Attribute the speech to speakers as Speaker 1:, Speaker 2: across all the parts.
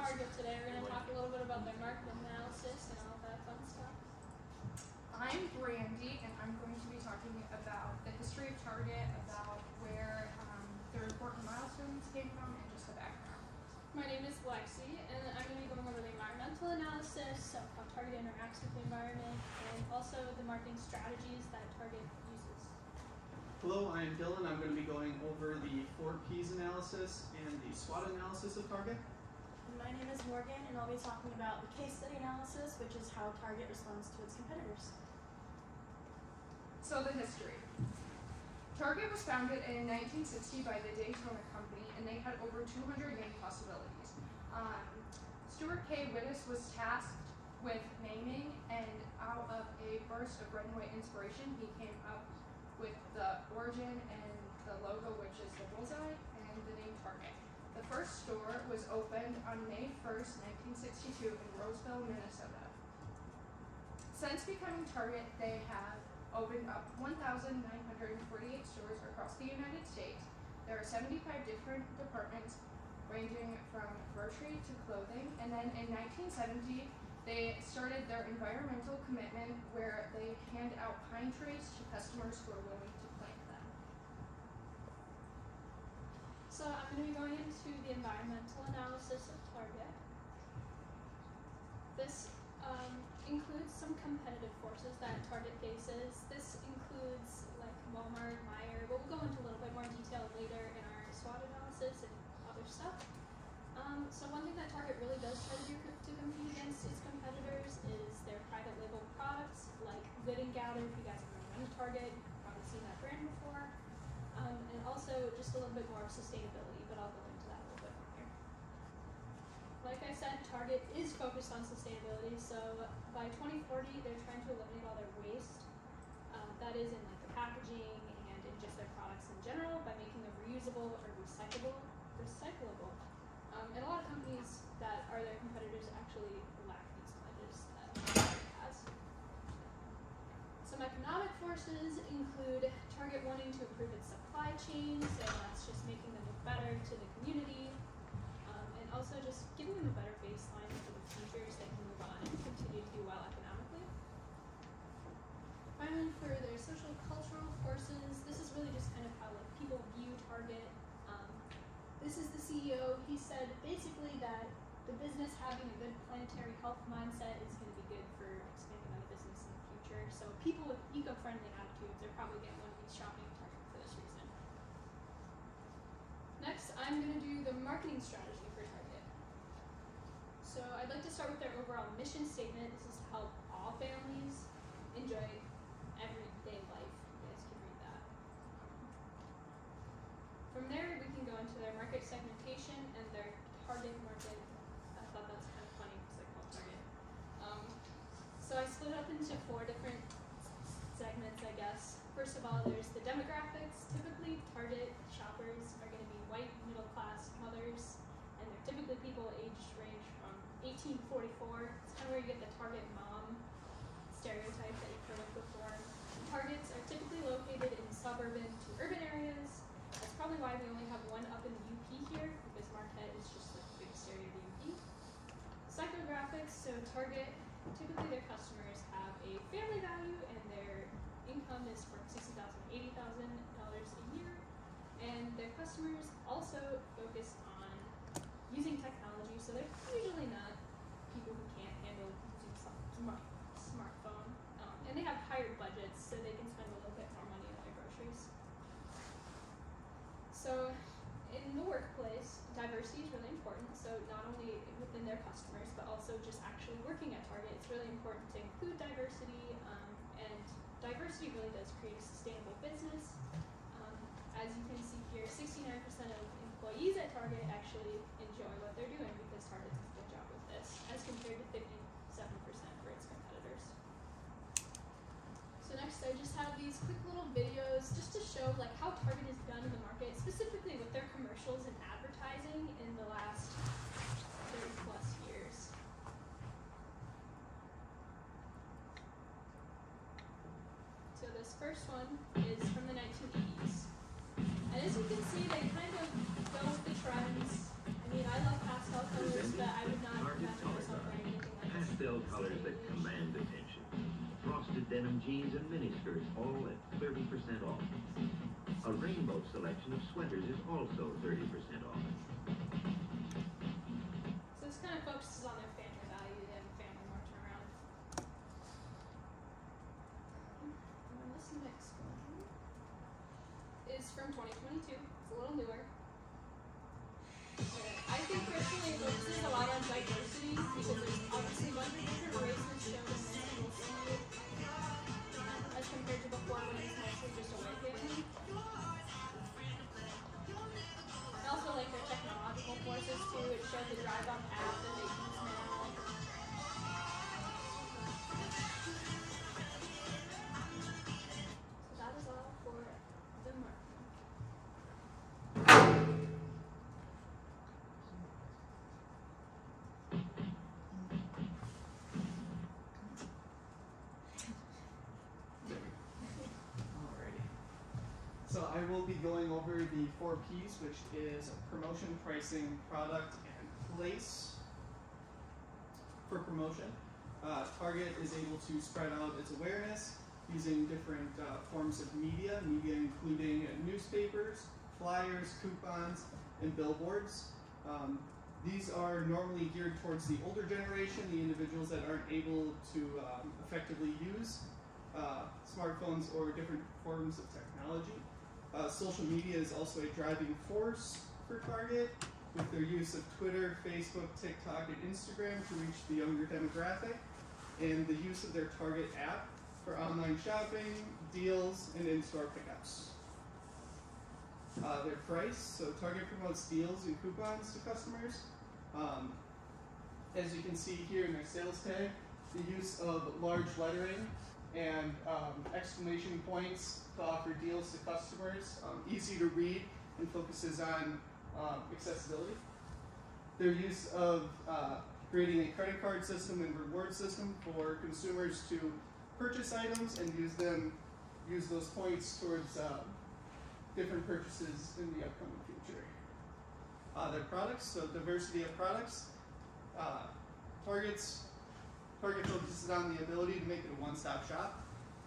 Speaker 1: Target today. We're going to talk a little bit about their market analysis and all that fun stuff.
Speaker 2: I'm Brandy, and I'm going to be talking about the history of Target, about where um, their important milestones came from, and just the background.
Speaker 1: My name is Lexi, and I'm going to be going over the environmental analysis, so how Target interacts with the environment, and also the marketing strategies that Target uses.
Speaker 3: Hello, I'm Dylan. I'm going to be going over the four P's analysis and the SWOT analysis of Target.
Speaker 4: My name is Morgan, and I'll be talking about the case study analysis, which is how Target responds to its competitors.
Speaker 2: So, the history. Target was founded in 1960 by the Dayton Company, and they had over 200 name possibilities. Um, Stewart K. Widdess was tasked with naming, and out of a burst of red and white inspiration, he came up with the origin and the logo, which is the bullseye, and the name Target. The first store was opened on May 1st, 1962 in Roseville, Minnesota. Since becoming Target, they have opened up 1,948 stores across the United States. There are 75 different departments ranging from grocery to clothing. And then in 1970, they started their environmental commitment where they hand out pine trees to customers who are willing to plant them.
Speaker 1: So I'm going to be going into the environmental analysis of Target. This um, includes some competitive forces that Target faces. This includes like Walmart, Meijer, but we'll go into a little bit more detail later in our SWOT analysis and other stuff. Um, so one thing that Target really does try to do to compete against its competitors is their private label products like Good and Gather. If you guys have ever been to Target, you've probably seen that brand before. Um, and also just a little bit more sustainability, but I'll go into that a little bit more here. Like I said, Target is focused on sustainability, so by 2040 they're trying to eliminate all their waste. Um, that is in like the packaging and in just their products in general by making them reusable or recyclable. Recyclable. Um, and a lot of companies that are their competitors actually lack these pledges that Target has. Some economic forces include Target wanting to improve its supply chain, so that's just making them look better to the community, um, and also just giving them a better baseline for the future so they can move on and continue to do well economically. Finally, for their social cultural forces, this is really just kind of how like people view Target. Um, this is the CEO. He said basically that the business having a good planetary health mindset is going to be good for expanding on the business in the future. So people with eco-friendly attitudes are probably to want shopping Target for this reason. Next, I'm going to do the marketing strategy for Target. So I'd like to start with their overall mission statement. This is to help all families enjoy everyday life. You guys can read that. From there, we can go into their market segmentation and their target market. I thought that's kind of funny because I call Target. Um, so I split up into four different segments, I guess. First of all, there's the demographics. Typically, Target shoppers are going to be white, middle class mothers, and they're typically people aged range from 18 to 44. It's kind of where you get the Target mom stereotype that you've heard of before. Targets are typically located in suburban to urban areas. That's probably why we only have one up in the UP here, because Marquette is just the biggest area of the UP. Psychographics, so Target, typically their customers have a family value and their income is from their customers also focus on using technology, so they're usually not people who can't handle using smart, smartphone. Um, and they have higher budgets, so they can spend a little bit more money on their groceries. So in the workplace, diversity is really important. So not only within their customers, but also just actually working at Target, it's really important to include diversity. Um, and diversity really does create a sustainable business. As you can see here, 69% of employees at Target actually enjoy what they're doing because Target does a good job with this, as compared to 57% for its competitors. So next, I just have these quick little videos just to show like how Target is done in the market, specifically with their commercials and advertising in the last 30 plus years. So this first one is from the 1980s. And as you can see, they kind of go with the trends. I mean, I love pastel colors, but I would
Speaker 5: not imagine myself wearing anything
Speaker 1: like this. Pastel colors that command attention. Frosted denim jeans and miniskirts, all at 30% off. A rainbow selection of sweaters is also
Speaker 3: 30% off. I will be going over the four P's, which is promotion, pricing, product, and place. For promotion, uh, Target is able to spread out its awareness using different uh, forms of media, media including newspapers, flyers, coupons, and billboards. Um, these are normally geared towards the older generation, the individuals that aren't able to um, effectively use uh, smartphones or different forms of technology. Uh, social media is also a driving force for Target with their use of Twitter, Facebook, TikTok, and Instagram to reach the younger demographic, and the use of their Target app for online shopping, deals, and in-store pickups. Uh, their price, so Target promotes deals and coupons to customers. Um, as you can see here in their sales tag, the use of large lettering and um, exclamation points to offer deals to customers, um, easy to read and focuses on um, accessibility. Their use of uh, creating a credit card system and reward system for consumers to purchase items and use them, use those points towards um, different purchases in the upcoming future. Uh, their products, so diversity of products. Uh, targets Target focuses on the ability to make it a one-stop shop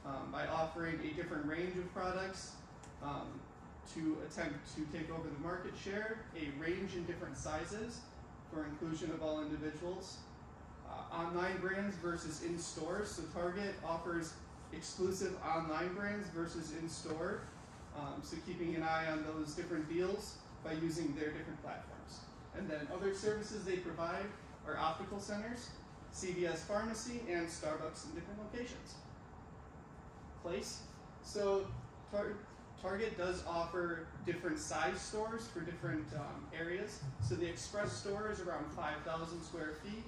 Speaker 3: um, by offering a different range of products um, to attempt to take over the market share, a range in different sizes for inclusion of all individuals, uh, online brands versus in stores. So Target offers exclusive online brands versus in store. Um, so keeping an eye on those different deals by using their different platforms. And then other services they provide are optical centers, CVS Pharmacy, and Starbucks in different locations. Place. So Tar- Target does offer different size stores for different um, areas. So the Express store is around 5,000 square feet.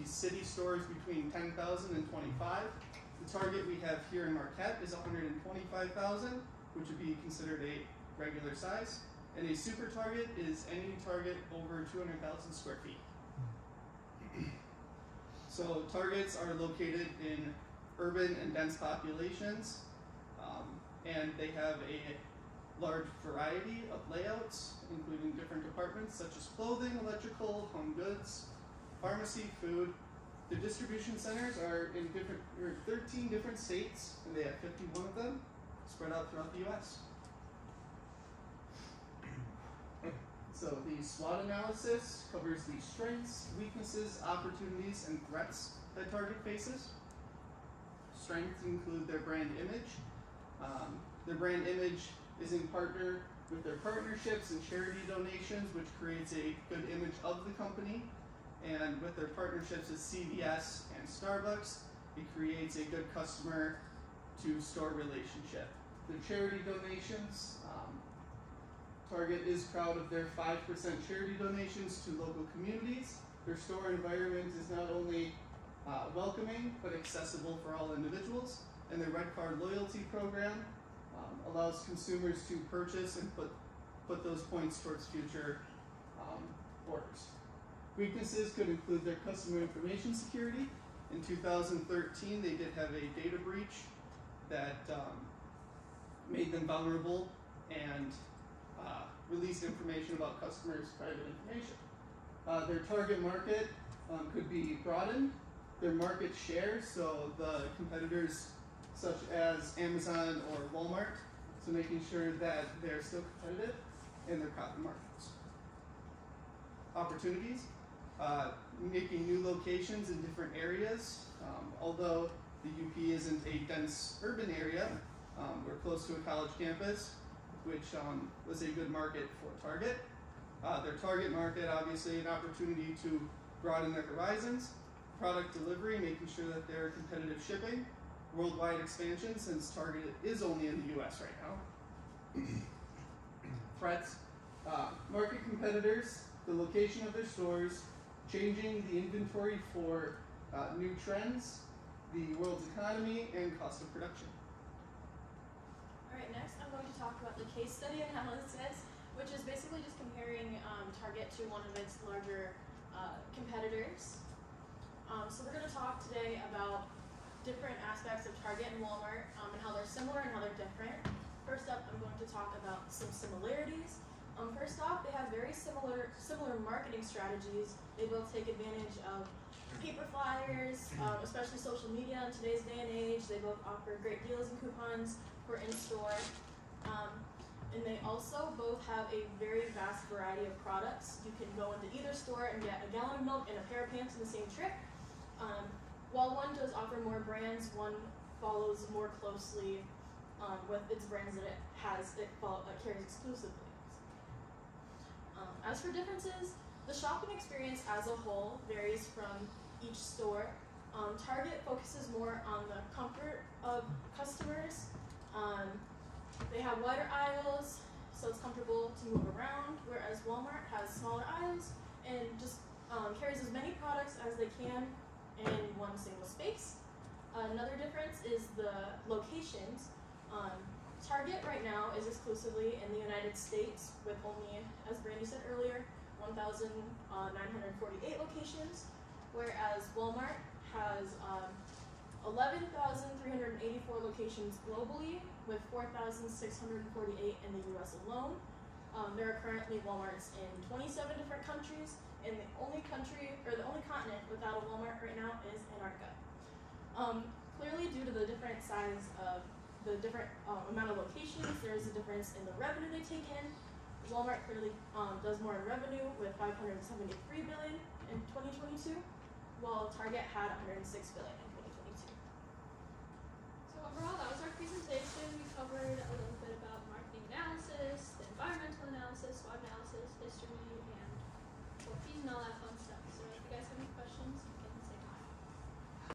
Speaker 3: The city store is between 10,000 and 25. The Target we have here in Marquette is 125,000, which would be considered a regular size. And a super Target is any Target over 200,000 square feet. So targets are located in urban and dense populations, um, and they have a large variety of layouts, including different departments such as clothing, electrical, home goods, pharmacy, food. The distribution centers are in different, 13 different states, and they have 51 of them spread out throughout the U.S. So the SWOT analysis covers the strengths, weaknesses, opportunities, and threats that Target faces. Strengths include their brand image. Um, their brand image is in partner with their partnerships and charity donations, which creates a good image of the company. And with their partnerships with CVS and Starbucks, it creates a good customer to store relationship. The charity donations, um, Target is proud of their 5% charity donations to local communities. Their store environment is not only uh, welcoming but accessible for all individuals. And their Red Card loyalty program um, allows consumers to purchase and put, put those points towards future um, orders. Weaknesses could include their customer information security. In 2013, they did have a data breach that um, made them vulnerable and uh, released information about customers' private information. Uh, their target market um, could be broadened. Their market share, so the competitors such as Amazon or Walmart. So making sure that they're still competitive in their profit markets. Opportunities, uh, making new locations in different areas. Um, although the UP isn't a dense urban area, um, we're close to a college campus, which um, was a good market for Target. Uh, their target market, obviously, an opportunity to broaden their horizons. Product delivery, making sure that they're competitive shipping. Worldwide expansion, since Target is only in the US right now. Threats, uh, market competitors, the location of their stores, changing the inventory for uh, new trends, the world's economy, and cost of production.
Speaker 4: Alright, next I'm going to talk about the case study analysis, which is basically just comparing um, Target to one of its larger uh, competitors. Um, so we're going to talk today about different aspects of Target and Walmart um, and how they're similar and how they're different. First up, I'm going to talk about some similarities. Um, first off, they have very similar similar marketing strategies. They both take advantage of paper flyers, um, especially social media in today's day and age. They both offer great deals and coupons for in-store. Um, and they also both have a very vast variety of products. You can go into either store and get a gallon of milk and a pair of pants in the same trip. Um, while one does offer more brands, one follows more closely um, with its brands that it has, it follow, uh, carries exclusively. Um, as for differences, the shopping experience as a whole varies from each store. Um, Target focuses more on the comfort have wider aisles, so it's comfortable to move around, whereas Walmart has smaller aisles and just um, carries as many products as they can in one single space. Another difference is the locations. Um, Target right now is exclusively in the United States with only, as Brandy said earlier, 1,948 locations, whereas Walmart has um, 11,384 locations globally, with 4,648 in the US alone. Um, there are currently Walmarts in 27 different countries, and the only country, or the only continent without a Walmart right now is Antarctica. Um, clearly, due to the different size of the different uh, amount of locations, there is a difference in the revenue they take in. Walmart clearly um, does more in revenue with 573 billion in 2022, while Target had 106 billion in 2022.
Speaker 1: So overall, that was our presentation. We covered a little bit about marketing analysis, the environmental analysis, SWOT analysis, history, and 14 and all that fun